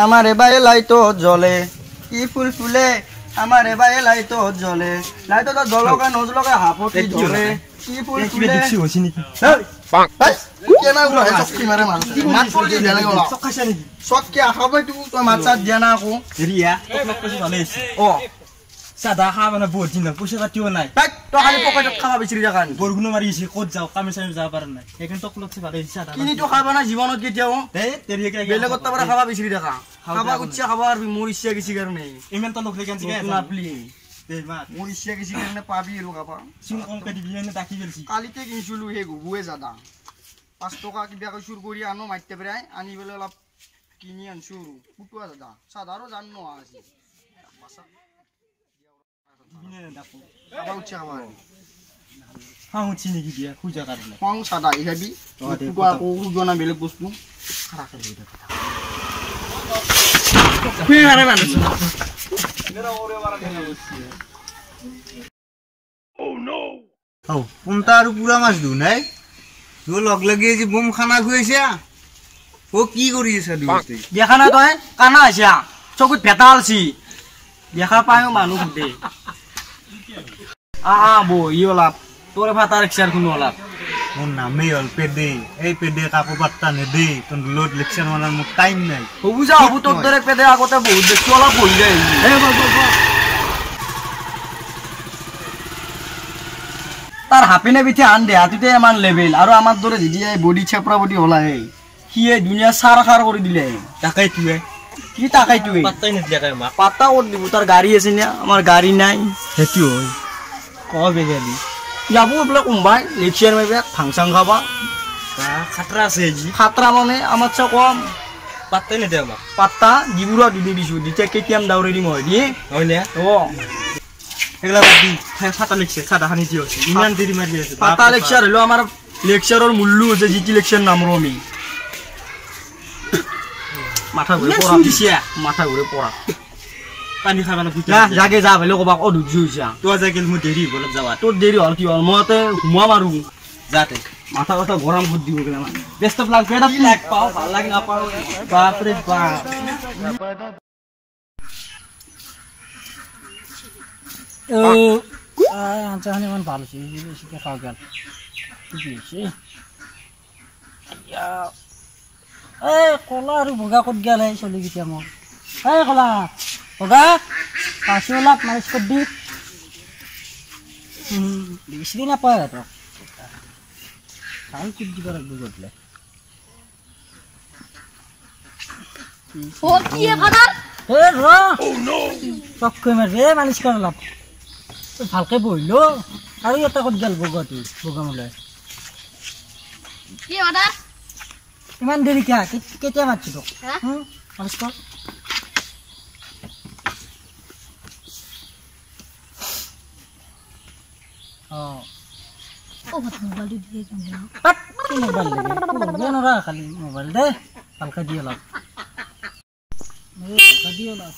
আমার এবারে লাইটো জ্বলে কি ফুল ফুলে আমার এবারে লাইটো জ্বলে লাইটো তো জলকা নজলকা হাপতি জ্বলে কি ফুল ফুলে চাদা খা মানে বহুত দিন পইচা পাতিও নাই। বৰষুণো মাৰি আছে ক'ত যাওঁ কামে চামে যাব পৰা নাই। সেইকাৰণে তোক লগ ভালে চাদা কিনিতো খাবা না জীৱনত কেতিয়াও। বেলেগত তাৰ পৰা। খাবা বিচাৰি থাকা খাবা উচ্চা খাবা আৰু মোৰ ইচ্ছা গেছি কাৰণে। ইমান তলক লেগে আছে? নাপলি মোৰ ইচ্ছা গেছি কাৰণে পাবি আৰু খাবা। চুন কমকে দিবি এনে ডাকি গেলছি? কালিতে কিনিছিলো সেই গুগুৱে জাদা পাঁচ টকা কিবাকৈ চুৰ কৰি আনো মাইতে পেলাই আনি পেলাই অলপ কিনি আনছো আৰু। ফুটোৱা জাদা চাদাৰো জান নোহোৱা আছে নেকি দিয়া খোজা কাৰণে খং চাদা ফুটোৱা আকৌ বেলেগ বস্তু আৰু পুৰা মাছ দিওঁ নাই তোৰ লগ লাগি আজি বোম খানা খুৱাইছে অ কি কৰি আছা দেখা নাই তই কানা হৈছে চকুত ভেটা আলছি দেখা পায় মানুহ সুধে আ আ বহি অলপ তোৰ ভাতা ৰিক্সাৰ কোনো অলপ মোৰ নামেই হ'ল পেদে এই পেদে কাকো পাত্তা নেদে তোৰ লোড লেকচাৰ মাৰাৰ মোৰ টাইম নাই। হ'ব যা হ'ব তোৰ দৰে পেদে আগতে বহুত দেখছো অলপ বহি যায়। তাৰ হাপিনে পিঠে আন দে হাতীতে ইমান লেভেল আৰু আমাৰ দৰে যদি এই বডি চেপৰা বডি হলাহে সিয়ে দুনিয়া চাৰ খাৰ কৰি দিলে। তাকাই তুৱে কি তাকাইটোৱে পাত্তাই নিদিয়াকে মাক। পাতা ক'ত দিব তাৰ গাড়ী আছে নে? আমাৰ গাড়ী নাই। সেইটো হয় ক বেগালি যাব বোলে কোনোবাই লেকচাৰ মাৰিব ফাংচন খাবা। খাতৰা আছে আজি। সাতটা মানে আমাৰ চা কম। পাত্তাই নিদিয়া মাক পাত্তা দিবুৰা দিদি দিছো যেতিয়া কেতিয়াম দাউৰি দিম হয়। দিয়ে? হয় নে? অ। সেইগিলা বাদ দি। চাটা লিখছে চাটা খানি দি আছে ইমান দেৰি মাৰি আছে। পাতা লেকচাৰ হ'লেও আমাৰ লেকচাৰৰ মূল্য আছে যি টি লেকচাৰ নামৰো আমি মাথা ঘূৰে পৰা। মাথা ঘূৰে পৰা পানী খাব যা জাগে যা বেলেগ ক'বা অধৈৰ্য হৈছে তোৰ যাই গেল মোৰ দেৰি হ'ব যাৱাত তোৰ দেৰি হ'ল কি হ'ল মই ইয়াতে সোমোৱা মাৰো যাতে মাথা কথা গৰম কৰি দিব গ'লে ব্যস্ত পাওঁ ভাল লাগে নাপাওঁ বাপৰে বাপ আঞ্চাখানি ইমান ভাল হৈছে বেছিকৈ খাওঁ গেল কি হৈছে এই কলা আৰু বগা ক'ত গেল এই চলিকেইটা মোৰ এই কলা পেলাই এই ৰ চককৈ মাৰিবি এই মালিচ কৰ অলপ তই ভালকে বহিলো আৰু এটা ক'ত গেল বগাটো বগা মোলে ইমান দেৰি কিয় কেতিয়া মাতিছো তোক মালিচ কৰ অঁ পাত, কি মোবাইল লাগে ল'বই নৰা খালি মোবাইল দে ভালকে দি অলপ এই, ভালকে দি অলপ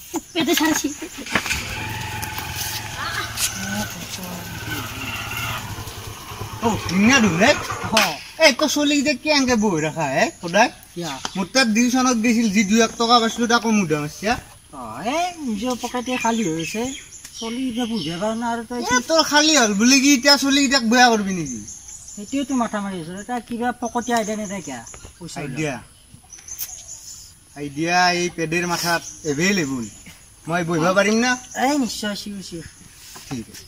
অ ধুনীয়া ধুনে অঁ এই একো চলিকেইটা কেনেকে বহি ৰাখা হে সদায়? মোৰ তাত টিউচনত গৈছিল যি দুই এক টকা পাইছিলো তাকো মুদা মাৰিছা অঁ এই নিজৰ পকেটে খালী হৈছে চলি এতিয়া বুজাৰ কাৰণে আৰু তই এ তোৰ খালী হ'ল বুলি কি এতিয়া চলিকেইটাক বেয়া কৰিবি নেকি? সেইটোৱেতো মাথা মাৰি আছো এতিয়া কিবা পকতীয়া আইডিয়া নেথাকে কিয়া পইচা আইডিয়া আইডিয়া এই পেডেৰ মাথাত এভেইলেবল মই বহিব পাৰিম না? এই নিশ্চয় চিঞৰ চিঞৰ। ঠিক আছে।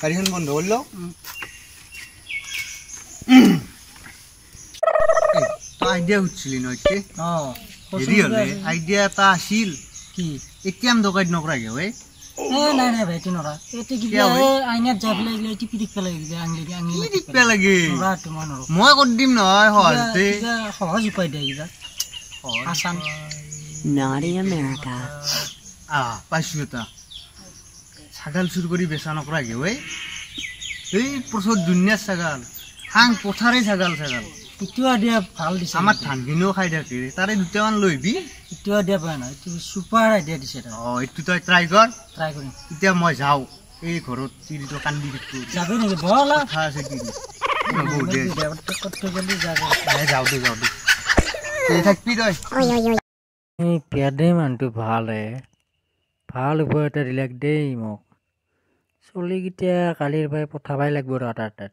গাড়ীখন বন্ধ কৰি লওঁ। উম। এই, তই আইডিয়া সুধিছিলি ন এতিয়া? অঁ। হেৰি হ'লে আইডিয়া এটা আছিল। কি? এটিএম দোকান নকৰা কিয় হে এ নাই নাই ভাইটি নৰা এইটো আইনাত যাই পেলাই আঙুলি দি আঙুলি কি পেলাই। নৰা মই নৰো মই কৰি দিম নহয় সহজতে সহজ উপায় পাইছো এটা ছাগাল চুৰ কৰি বেচা নকৰা কিয় হে এই প্ৰচুৰ দুনিয়াৰ ছাগাল হাং পথাৰে ছাগাল ছাগাল ইটো আইডিয়া ভাল দিছে। আমাৰ। ধানখিনিও খাই থাকে তাৰে দুটামান লৈ আহিবি ইটো আইডিয়া পাই নহয় এইটো চুপাৰ আইডিয়া দিছে অ এইটো তই ট্ৰাই কৰ। ট্ৰাই কৰিম। এতিয়া মই যাওঁ এই ঘৰত তিৰিটো কান্দি দিছো যাবি নেকি? বলা। কথা আছে তিৰি বহুত দে। ক'ত গ'লি? যাবি যাওঁ দে যাওঁ দে। এই থাকবি তই। এই পেদে মানুহটো ভাল। হে ভাল উপায় এটা দিলাক দেই মোক। চলিকেইটা কালিৰ পৰাই পঠাবাই লাগিব ৰ তাৰ তাত।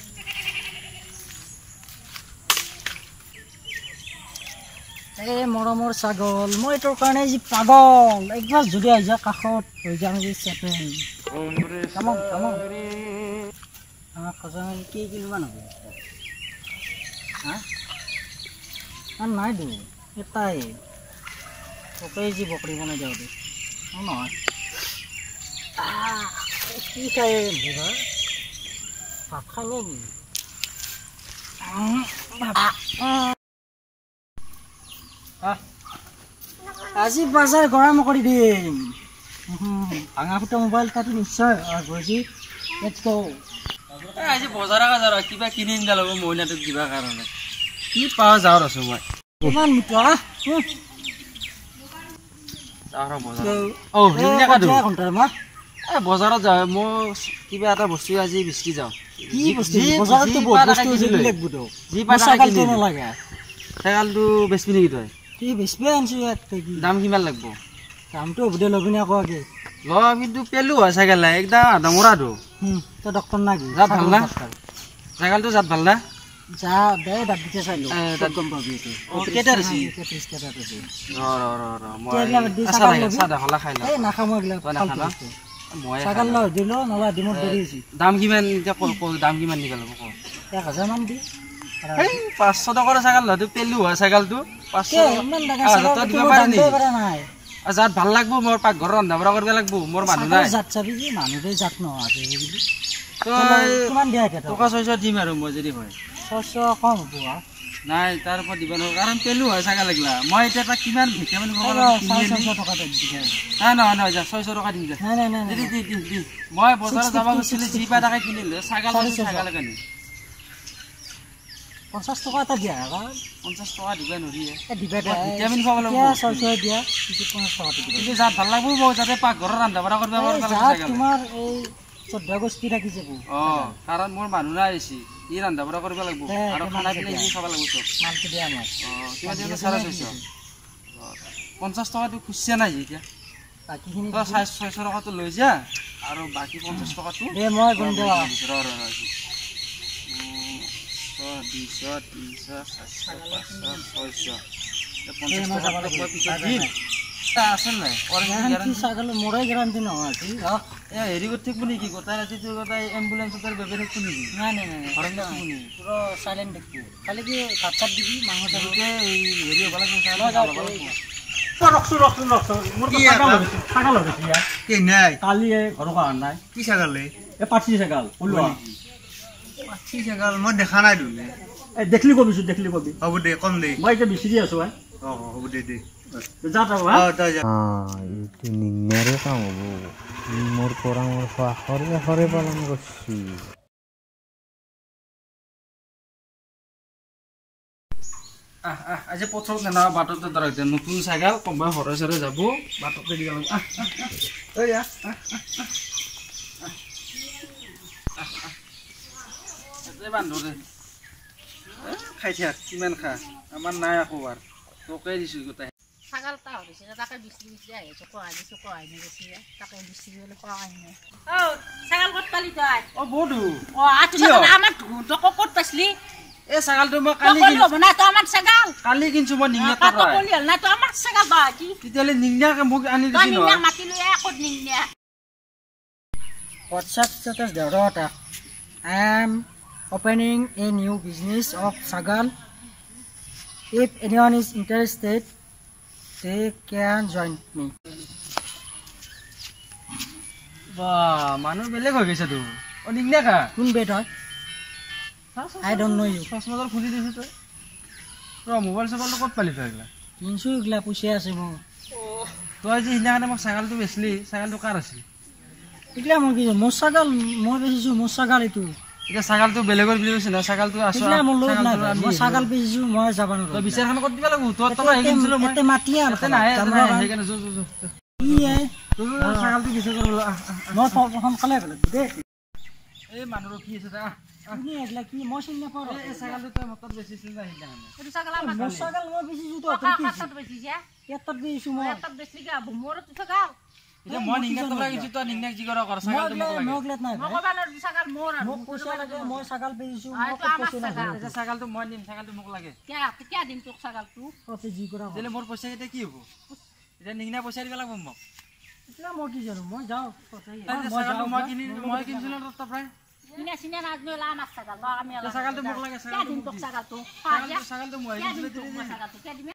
এই মৰমৰ ছাগল মই তোৰ কাৰণে যি পাগল একবাৰ যদি আহি যা কাষত হৈ যাম যে চেপেন। কামক কামক আমাক খজা মাৰি কেই কিলোমান হ'ব হা? নাই দু এটাই। তোকেই যি বকৰি বনাই দিওঁ দে। নহয়। কি খাই ভাত খাই নেকি আজি বজাৰ গৰম কৰি দিম। ভাঙা ফুটা মোবাইল তাতো নিশ্চয়। গৈছি লেটছ গ' আজি বজাৰ যাওঁ কিবা কিনি নিদা ল'ব মহিলাটোক দিবা কাৰণে। কি পাওঁ যাওঁ আছো মই। মই এই বজাৰত যাওঁ মই কিবা এটা বস্তু আজি বিচাৰি যাওঁ। কি বস্তু? যি- বজাৰততো যি বহুত পাই বস্তু তাকে আছে কিনি লৈ। বেলেগ বুধো যি পাই তাকে চাইকেলটো কিনি লৈ। নালাগে চাইকেলটো বেচবি নেকি তই কি বেছিবে আনিছো ইয়াত তই দাম কিমান লাগব? দামটো সুধে ল'বি নে আকৌ আগে। ল কিন্তু পেলো হয় চাইকেল একদম ডাঙৰাটো হুম, তই ডক্টৰ না কি? যা ভাল না? চাইকেলটো যাত ভাল না? যা দে চাই গম পাবি তই দাম কিমান দাম কিমান দিব লাগিব? পাঁচশ টকাৰ চাইকেল পেলো হয় চাইকেলটো যাত ভাল লাগব মোৰ পাকঘৰত ৰন্ধা বঢ়া কৰিব লাগব মোৰ মানুহ চাইকেলৰ নাই। জাত চাবি কি মানুহটোৱে জাত নহয় তই কিমান দিয়া টকা ছয়শ দিম আৰু মই যদি হয়। ছয়শ কম হ'ব নাই তাৰ ওপৰত দিব নোৱাৰো কাৰণ পেলো হয় চাইকেল লাগিলা। মই এতিয়া তাক কিমান ভিটামিন লাগিব কিনি ছয়শ আনি। টকা দি দে। নাই নহয় নহয় যা ছয়শ টকা দিম মই বজাৰত যাব 650, গৈছিলোঁ যি পাই তাকে কিনিলোঁ ছাগাল চাৰে ছয়শ। ছাগাল কানি। পঞ্চাছ টকা এটা দিয়া আকৌ পঞ্চাছ টকা দিবা নোৱাৰি দিবা দে। ভিটামিন খুৱাব লাগিব। ছয় দিয়া। পিছত পঞ্চাছ টকাটো দিবা কিন্তু যাত ভাল লাগব মই যাতে পাকঘৰত ৰন্ধা বঢ়া কৰিব তোমাৰ এই চৈধ্য গোষ্ঠী থাকি যাব অঁ কাৰণ মোৰ মানুহ নাই আহিছে ই ৰন্ধা বঢ়া কৰিব লাগিব। আৰু খানা পিনা? ই খাব লাগিব চব। মালটো দিয়া আমাক অঁ কিমান দিলে চাৰে ছয়শ অঁ, পঞ্চাছ টকাটো খুজিছে নাই এতিয়া। বাকীখিনি তই চাৰে ছয়শ টকাটো লৈ যা আৰু বাকী পঞ্চাছ টকাটো মই দুইশ তিনিশ চাৰিশ পাঁচশ ছয়শ কি ছাগাল এই পাঠি ছাগাল মই দেখা নাই দেখলি কবিছো দেখলি কবি। হ'ব দে কম দে। মই এতিয়া বিচাৰি আছো হা। অঁ হ'ব দে দে। কাম হ'ব। মোৰ পৰামৰ্শ আখৰে আখৰে পালন কৰিছি। আজি পথৰত নেনা বাটতে এতিয়া নতুন চাইকেল কোনোবাই সৰে চৰে যাব। বাটতে দিব লাগিব আহ আহ, আহ। ঐ আহ আহ, আহ, আহ। আহ, আহ। বান্ধো দে। খাই থাক কিমান খা আমাৰ নাই আকৌ বাৰ। তোকে দিছোঁ গোটাই। ছাগাল এটা হৰিছে তাকে বিচি বিচি আহিছো কহাই দিছো কহাই নিদিছি তাকে বিচি বুলি কোৱাই নাই। অ ছাগাল ক'ত পালি তই? অ বৌদু। অ আটো কিয়? ছাগাল আমাৰ তক ক'ত পাইছিলি? এই ছাগালটো মই তই কালি ক'লি কিন- হ'ব না তই আমাৰ ছাগাল। কালি কিনছো মই নিঙিয়া তই তাৰ ক'লি হ'ল না তই আমাৰ ছাগাল তই কি? তেতিয়াহ'লে নিঙিয়াকে মোক আনি তই দিছি নিনিয়া নহয় মাতিলো এ ক'ত নিনিয়া হোৱাটছআপ ষ্টেটাছ দেওৰা এটা আই এম বিজনেছ অফ ছাগাল if any one is interested they can join me বা মানুহ বেলেগ হৈ গৈছেতো অ নিঙিয়া খা। কোন বেট হয়? আই ডণ্ট ন' ইউ চচমাডাল খুলি দিছো তই। ৰ মোবাইল চোবাইলটো ক'ত পালি তই এইগিলা? কিনছো এইগিলা পইচা আছে মোৰ। তই যে সিদিনাখনে মোক ছাগালটো বেচলি ছাগালটো কাৰ আছিল? এইগিলা মোৰ কি মোৰ ছাগাল মই বেচিছোঁ মোৰ ছাগাল এইটো। এতিয়া ছাগালটো বেলেগৰ বুলি কৈছে নহয় ছাগালটো আছো মোৰ লগত নাই ভাই। মই ছাগাল বেচিছোঁ মই যাব তই নোৱাৰোঁ বিচাৰখন ক'ত দিব লাগিব? তোৰ তই আহি কিনিছিলো মই। ইয়াতে মাতি আৰু ইয়াতে নাহে ইয়াতে কামৰা নাহে কাম। সেইকাৰণে যো যো যো কি এ? ছাগালটো বিচাৰ কৰিব মই স- সোনকালে গ'লো দেই। এই মানুহ ৰখি আছে দে, আহ। তুমি এইগিলা কি? মই চিনি নাপাওঁ এই- এই ছাগালটো তই মোৰ তাত বেচিছিলি না এইটো ছাগাল আমাৰ মোৰ ছাগাল মই বেচিছোঁ তো টকা কি বেচিছে। ইয়াত বেচিছোঁ মই। এটাত বেচলি গা মোৰ ছাগাল এতিয়া মই নিংনাক তোক লাগিছো তই নিংনাক যি কৰ কৰ ছাগালটো মোক লাগে। মোক নাই মই ভাই। ক'বা নোৱাৰো ছাগাল মোৰ আৰু মোক পইচা লাগে মই ছাগাল বেচিছোঁ আহ, মই এইটো ক'ত আমাৰ পইচা ছাগাল। নাযাওঁ এতিয়া ছাগালটো মই নিম ছাগালটো মোক লাগে। কিয়া কিয়া দিম তোক ছাগালটো? তহঁতে যি কৰা কৰ। তেতিয়াহ'লে মোৰ পইচা এতিয়া কি হ'ব? এতিয়া নিংনা পইচা দিব লাগিব মোক। এতিয়া মই কি জানো মই যাওঁ। ছাগালটো মই কিনি মই কিনিছিলো তোৰ তাৰ পৰাই কিনা চিনা নাজনো এলা আমাৰ ছাগাল বা আমি এলা ছাগালটো মোক লাগে ছাগালটো মই ছাগালটো? কিয়া দিম?